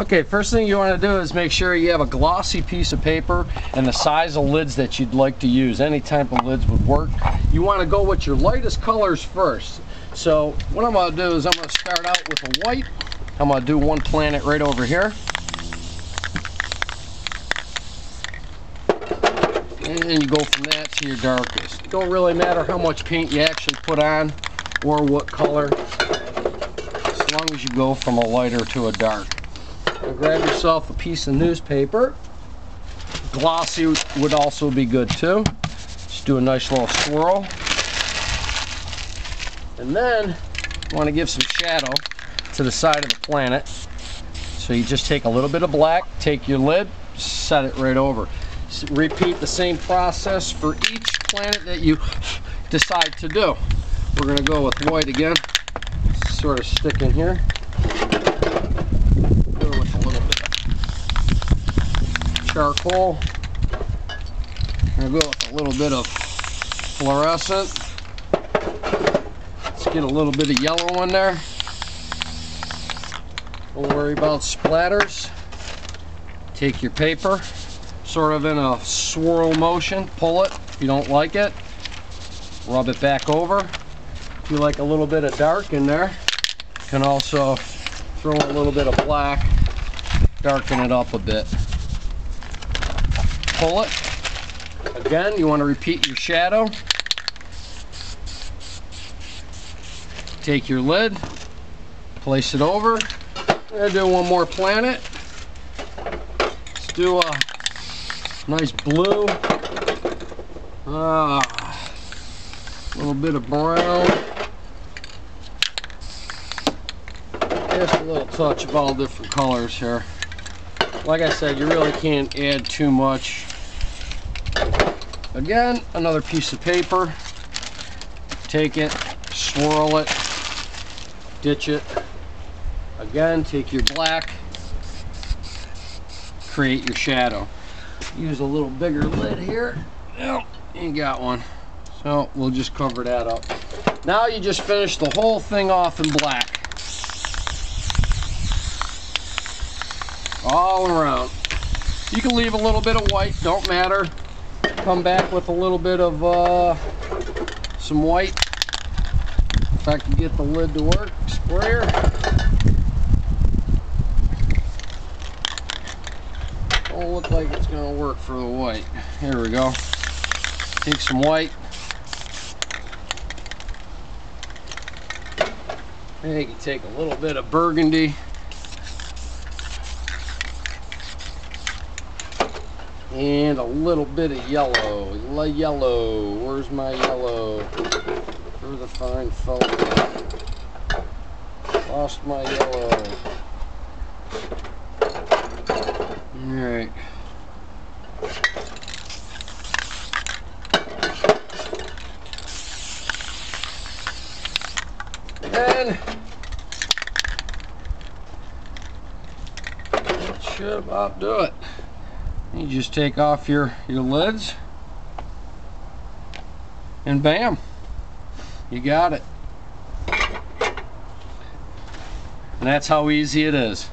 Okay, first thing you want to do is make sure you have a glossy piece of paper and the size of lids that you'd like to use. Any type of lids would work. You want to go with your lightest colors first. So what I'm going to do is I'm going to start out with a white. I'm going to do one planet right over here. And you go from that to your darkest. It don't really matter how much paint you actually put on or what color, as long as you go from a lighter to a dark. Grab yourself a piece of newspaper. Glossy would also be good too. Just do a nice little swirl. And then you want to give some shadow to the side of the planet. So you just take a little bit of black, take your lid, set it right over. Repeat the same process for each planet that you decide to do. We're going to go with white again. Sort of stick in here. Go with a little bit of charcoal. To go with a little bit of fluorescent. Let's get a little bit of yellow in there. Don't worry about splatters. Take your paper, sort of in a swirl motion, pull it if you don't like it, rub it back over. If you like a little bit of dark in there, you can also throw a little bit of black, darken it up a bit. Pull it. Again, you want to repeat your shadow. Take your lid, place it over. I'm do one more planet. Let's do a nice blue. Ah, a little bit of brown. Just a little touch of all different colors here. Like I said, you really can't add too much. Again, another piece of paper. Take it, swirl it, ditch it. Again, take your black, create your shadow. Use a little bigger lid here. Yep, you got one. So we'll just cover that up. Now you just finish the whole thing off in black. All around. You can leave a little bit of white, don't matter. Come back with a little bit of uh, some white. If I can get the lid to work, sprayer. Don't look like it's gonna work for the white. Here we go. Take some white. Can take a little bit of burgundy. And a little bit of yellow. La yellow. Where's my yellow? Where's the fine fella? Lost my yellow. Alright. And should about do it. You just take off your, your lids and bam, you got it. And that's how easy it is.